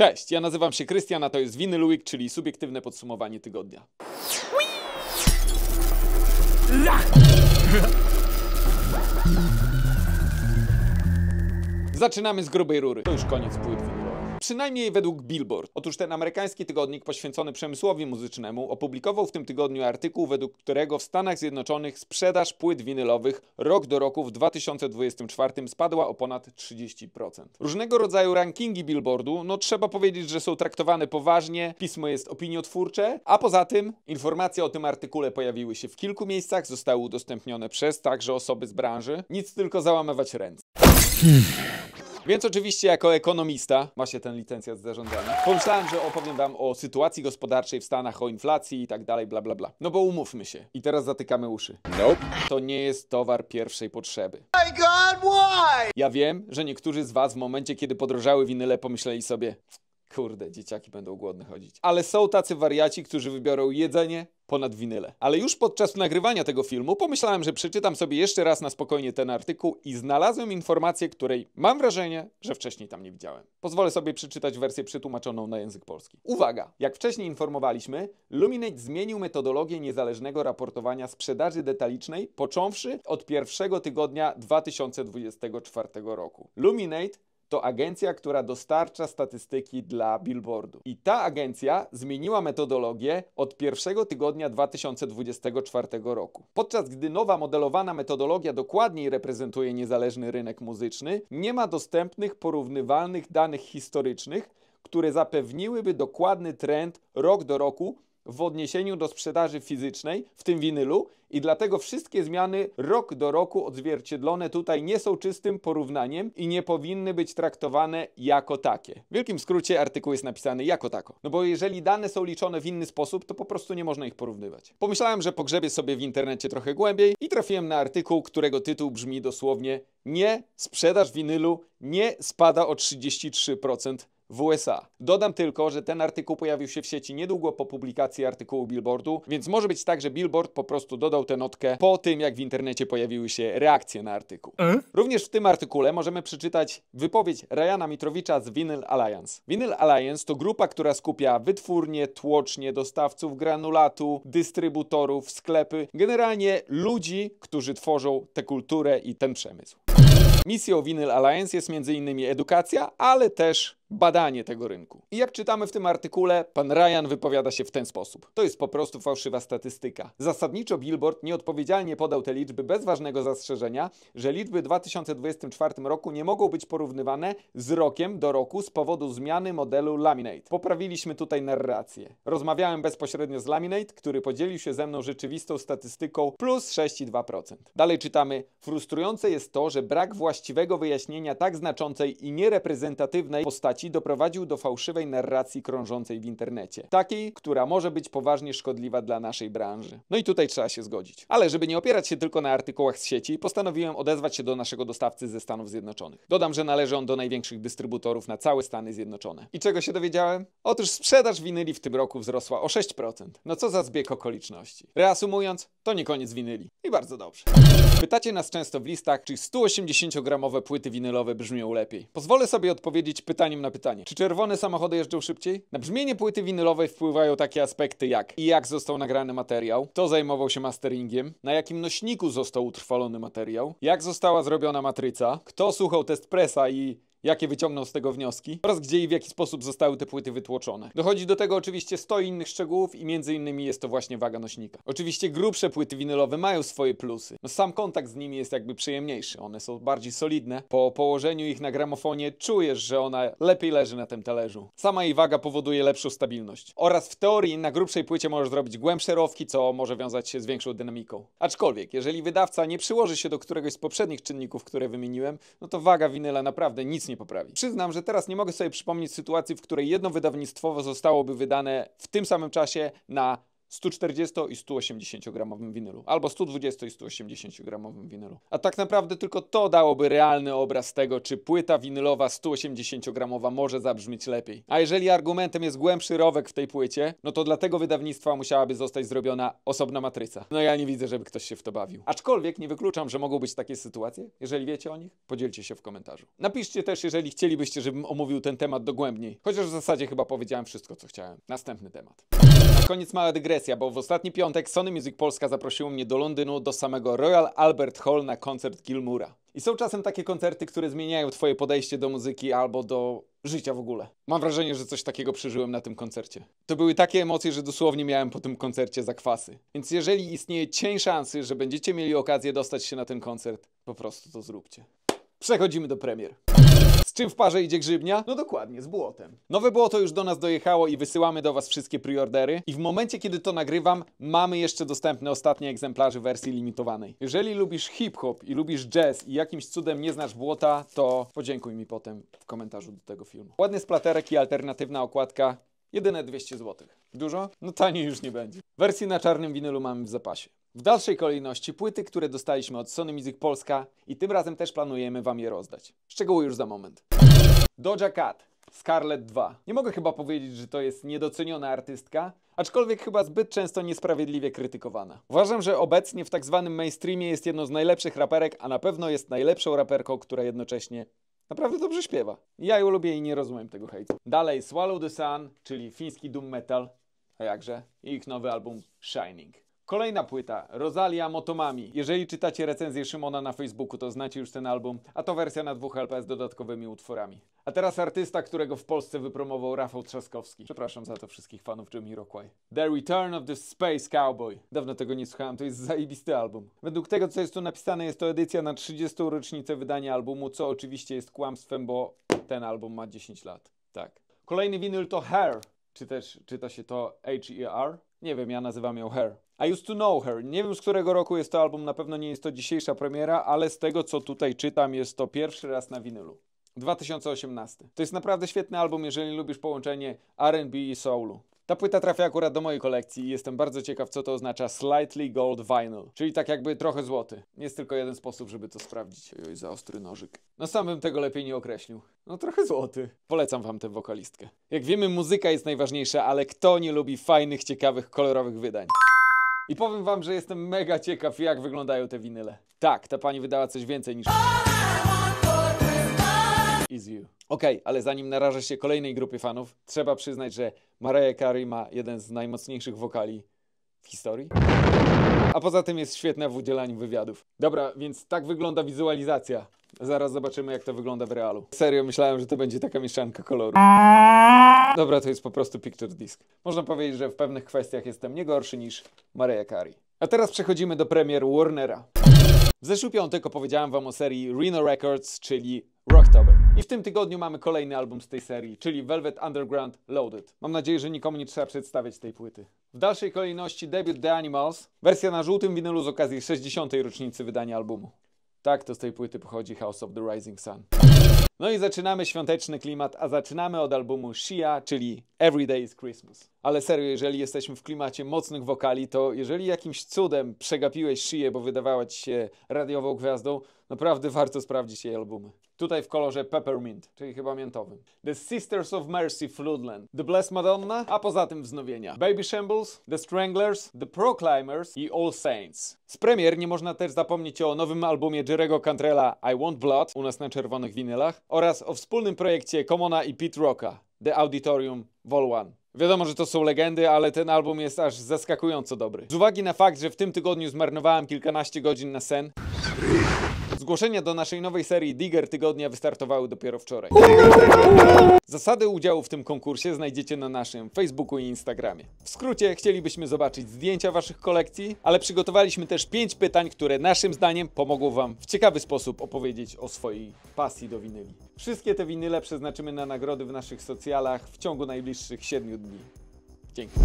Cześć, ja nazywam się Krystian, a to jest Winy Week, czyli subiektywne podsumowanie tygodnia. Zaczynamy z grubej rury. To już koniec płyt winylowych. Przynajmniej według Billboard. Otóż ten amerykański tygodnik poświęcony przemysłowi muzycznemu opublikował w tym tygodniu artykuł, według którego w Stanach Zjednoczonych sprzedaż płyt winylowych rok do roku w 2024 spadła o ponad 30%. Różnego rodzaju rankingi Billboardu, no trzeba powiedzieć, że są traktowane poważnie, pismo jest opiniotwórcze, a poza tym informacje o tym artykule pojawiły się w kilku miejscach, zostały udostępnione przez także osoby z branży. Nic tylko załamywać ręce. Więc oczywiście jako ekonomista, właśnie ten licencjat z zarządzania, pomyślałem, że opowiem wam o sytuacji gospodarczej w Stanach, o inflacji i tak dalej, bla bla bla. No bo umówmy się. I teraz zatykamy uszy. Nope. To nie jest towar pierwszej potrzeby. My God, why? Ja wiem, że niektórzy z was w momencie, kiedy podrożały winyle, pomyśleli sobie Kurde, dzieciaki będą głodne chodzić. Ale są tacy wariaci, którzy wybiorą jedzenie ponad winyle. Ale już podczas nagrywania tego filmu pomyślałem, że przeczytam sobie jeszcze raz na spokojnie ten artykuł i znalazłem informację, której mam wrażenie, że wcześniej tam nie widziałem. Pozwolę sobie przeczytać wersję przetłumaczoną na język polski. Uwaga! Jak wcześniej informowaliśmy, Luminate zmienił metodologię niezależnego raportowania sprzedaży detalicznej, począwszy od pierwszego tygodnia 2024 roku. Luminate to agencja, która dostarcza statystyki dla Billboardu. I ta agencja zmieniła metodologię od pierwszego tygodnia 2024 roku. Podczas gdy nowa modelowana metodologia dokładniej reprezentuje niezależny rynek muzyczny, nie ma dostępnych porównywalnych danych historycznych, które zapewniłyby dokładny trend rok do roku w odniesieniu do sprzedaży fizycznej, w tym winylu, i dlatego wszystkie zmiany rok do roku odzwierciedlone tutaj nie są czystym porównaniem i nie powinny być traktowane jako takie. W wielkim skrócie artykuł jest napisany jako tako. No bo jeżeli dane są liczone w inny sposób, to po prostu nie można ich porównywać. Pomyślałem, że pogrzebię sobie w internecie trochę głębiej i trafiłem na artykuł, którego tytuł brzmi dosłownie Nie, sprzedaż winylu nie spada o 33% w USA. Dodam tylko, że ten artykuł pojawił się w sieci niedługo po publikacji artykułu Billboardu, więc może być tak, że Billboard po prostu dodał tę notkę po tym, jak w internecie pojawiły się reakcje na artykuł. Również w tym artykule możemy przeczytać wypowiedź Ryana Mitrowicza z Vinyl Alliance. Vinyl Alliance to grupa, która skupia wytwórnie, tłocznie, dostawców granulatu, dystrybutorów, sklepy, generalnie ludzi, którzy tworzą tę kulturę i ten przemysł. Misją Vinyl Alliance jest m.in. edukacja, ale też badanie tego rynku. I jak czytamy w tym artykule, pan Ryan wypowiada się w ten sposób. To jest po prostu fałszywa statystyka. Zasadniczo Billboard nieodpowiedzialnie podał te liczby bez ważnego zastrzeżenia, że liczby w 2024 roku nie mogą być porównywane z rokiem do roku z powodu zmiany modelu Laminate. Poprawiliśmy tutaj narrację. Rozmawiałem bezpośrednio z Laminate, który podzielił się ze mną rzeczywistą statystyką plus 6,2%. Dalej czytamy, frustrujące jest to, że brak właściwego wyjaśnienia tak znaczącej i niereprezentatywnej postaci doprowadził do fałszywej narracji krążącej w internecie. Takiej, która może być poważnie szkodliwa dla naszej branży. No i tutaj trzeba się zgodzić. Ale żeby nie opierać się tylko na artykułach z sieci, postanowiłem odezwać się do naszego dostawcy ze Stanów Zjednoczonych. Dodam, że należy on do największych dystrybutorów na całe Stany Zjednoczone. I czego się dowiedziałem? Otóż sprzedaż winyli w tym roku wzrosła o 6%. No co za zbieg okoliczności. Reasumując, to nie koniec winyli. I bardzo dobrze. Pytacie nas często w listach, czy 180-gramowe płyty winylowe brzmią lepiej. Pozwolę sobie odpowiedzieć pytaniem na pytanie. Czy czerwone samochody jeżdżą szybciej? Na brzmienie płyty winylowej wpływają takie aspekty jak i jak został nagrany materiał, kto zajmował się masteringiem, na jakim nośniku został utrwalony materiał, jak została zrobiona matryca, kto słuchał test pressa i jakie wyciągnął z tego wnioski oraz gdzie i w jaki sposób zostały te płyty wytłoczone. Dochodzi do tego oczywiście 100 innych szczegółów i między innymi jest to właśnie waga nośnika. Oczywiście grubsze płyty winylowe mają swoje plusy. No sam kontakt z nimi jest jakby przyjemniejszy, one są bardziej solidne. Po położeniu ich na gramofonie czujesz, że ona lepiej leży na tym talerzu. Sama jej waga powoduje lepszą stabilność. Oraz w teorii na grubszej płycie możesz zrobić głębsze rowki, co może wiązać się z większą dynamiką. Aczkolwiek, jeżeli wydawca nie przyłoży się do któregoś z poprzednich czynników, które wymieniłem, no to waga winyla naprawdę nic poprawi. Przyznam, że teraz nie mogę sobie przypomnieć sytuacji, w której jedno wydawnictwo zostałoby wydane w tym samym czasie na 140 i 180 gramowym winylu, albo 120 i 180 gramowym winylu. A tak naprawdę tylko to dałoby realny obraz tego, czy płyta winylowa 180 gramowa może zabrzmieć lepiej. A jeżeli argumentem jest głębszy rowek w tej płycie, no to dla tego wydawnictwa musiałaby zostać zrobiona osobna matryca. No ja nie widzę, żeby ktoś się w to bawił. Aczkolwiek nie wykluczam, że mogą być takie sytuacje. Jeżeli wiecie o nich, podzielcie się w komentarzu. Napiszcie też, jeżeli chcielibyście, żebym omówił ten temat dogłębniej. Chociaż w zasadzie chyba powiedziałem wszystko, co chciałem. Następny temat. Na koniec mała dygresja, bo w ostatni piątek Sony Music Polska zaprosiło mnie do Londynu do samego Royal Albert Hall na koncert Gilmura. I są czasem takie koncerty, które zmieniają twoje podejście do muzyki albo do życia w ogóle. Mam wrażenie, że coś takiego przeżyłem na tym koncercie. To były takie emocje, że dosłownie miałem po tym koncercie zakwasy. Więc jeżeli istnieje cień szansy, że będziecie mieli okazję dostać się na ten koncert, po prostu to zróbcie. Przechodzimy do premier. Czym w parze idzie grzybnia? No dokładnie, z błotem. Nowe błoto już do nas dojechało i wysyłamy do Was wszystkie preordery. I w momencie, kiedy to nagrywam, mamy jeszcze dostępne ostatnie egzemplarze wersji limitowanej. Jeżeli lubisz hip-hop i lubisz jazz i jakimś cudem nie znasz błota, to podziękuj mi potem w komentarzu do tego filmu. Ładny splaterek i alternatywna okładka. Jedyne 200 zł. Dużo? No taniej już nie będzie. Wersji na czarnym winylu mamy w zapasie. W dalszej kolejności płyty, które dostaliśmy od Sony Music Polska i tym razem też planujemy Wam je rozdać. Szczegóły już za moment. Doja Cat, Scarlet 2. Nie mogę chyba powiedzieć, że to jest niedoceniona artystka, aczkolwiek chyba zbyt często niesprawiedliwie krytykowana. Uważam, że obecnie w tak zwanym mainstreamie jest jedną z najlepszych raperek, a na pewno jest najlepszą raperką, która jednocześnie Naprawdę dobrze śpiewa. Ja ją lubię i nie rozumiem tego hejtu. Dalej Swallow the Sun, czyli fiński doom metal. A jakże? I ich nowy album Shining. Kolejna płyta, Rosalia Motomami. Jeżeli czytacie recenzję Szymona na Facebooku, to znacie już ten album, a to wersja na dwóch LP z dodatkowymi utworami. A teraz artysta, którego w Polsce wypromował Rafał Trzaskowski. Przepraszam za to wszystkich fanów Jamiroquai. The Return of the Space Cowboy. Dawno tego nie słuchałem, to jest zajebisty album. Według tego, co jest tu napisane, jest to edycja na 30. rocznicę wydania albumu, co oczywiście jest kłamstwem, bo ten album ma 10 lat. Tak. Kolejny winyl to Hair, czy też czyta się to H-E-R? Nie wiem, ja nazywam ją Hair. I used to know her. Nie wiem z którego roku jest to album, na pewno nie jest to dzisiejsza premiera, ale z tego co tutaj czytam, jest to pierwszy raz na winylu. 2018. To jest naprawdę świetny album, jeżeli lubisz połączenie RB i soulu. Ta płyta trafia akurat do mojej kolekcji i jestem bardzo ciekaw, co to oznacza Slightly Gold Vinyl, czyli tak jakby trochę złoty. Jest tylko jeden sposób, żeby to sprawdzić. Oj, za ostry nożyk. No sam bym tego lepiej nie określił. No trochę złoty. Polecam wam tę wokalistkę. Jak wiemy, muzyka jest najważniejsza, ale kto nie lubi fajnych, ciekawych, kolorowych wydań? I powiem wam, że jestem mega ciekaw, jak wyglądają te winyle. Tak, ta pani wydała coś więcej niż... Is You. Okej, okay, ale zanim narażę się kolejnej grupie fanów, trzeba przyznać, że Mariah Carey ma jeden z najmocniejszych wokali w historii. A poza tym jest świetna w udzielaniu wywiadów. Dobra, więc tak wygląda wizualizacja. Zaraz zobaczymy, jak to wygląda w realu. Serio, myślałem, że to będzie taka mieszanka kolorów. Dobra, to jest po prostu picture disc. Można powiedzieć, że w pewnych kwestiach jestem nie gorszy niż Mariah Carey. A teraz przechodzimy do premier Warnera. W zeszły piątek opowiedziałem wam o serii Reno Records, czyli Rocktober. I w tym tygodniu mamy kolejny album z tej serii, czyli Velvet Underground Loaded. Mam nadzieję, że nikomu nie trzeba przedstawiać tej płyty. W dalszej kolejności debiut The Animals, wersja na żółtym winylu z okazji 60. rocznicy wydania albumu. Tak, to z tej płyty pochodzi House of the Rising Sun. No i zaczynamy świąteczny klimat, a zaczynamy od albumu Shia, czyli Every Day is Christmas. Ale serio, jeżeli jesteśmy w klimacie mocnych wokali, to jeżeli jakimś cudem przegapiłeś Shię, bo wydawała ci się radiową gwiazdą, naprawdę warto sprawdzić jej albumy. Tutaj w kolorze Peppermint, czyli chyba miętowym. The Sisters of Mercy Floodland, The Blessed Madonna, a poza tym wznowienia. Baby Shambles, The Stranglers, The Proclaimers i All Saints. Z premier nie można też zapomnieć o nowym albumie Jerego Cantrella I Want Blood, u nas na czerwonych winylach, oraz o wspólnym projekcie Komona i Pete Rocka, The Auditorium Vol 1. Wiadomo, że to są legendy, ale ten album jest aż zaskakująco dobry. Z uwagi na fakt, że w tym tygodniu zmarnowałem kilkanaście godzin na sen, Zgłoszenia do naszej nowej serii Digger Tygodnia wystartowały dopiero wczoraj. Zasady udziału w tym konkursie znajdziecie na naszym Facebooku i Instagramie. W skrócie chcielibyśmy zobaczyć zdjęcia waszych kolekcji, ale przygotowaliśmy też 5 pytań, które naszym zdaniem pomogą wam w ciekawy sposób opowiedzieć o swojej pasji do winyli. Wszystkie te winyle przeznaczymy na nagrody w naszych socjalach w ciągu najbliższych 7 dni. Dzięki.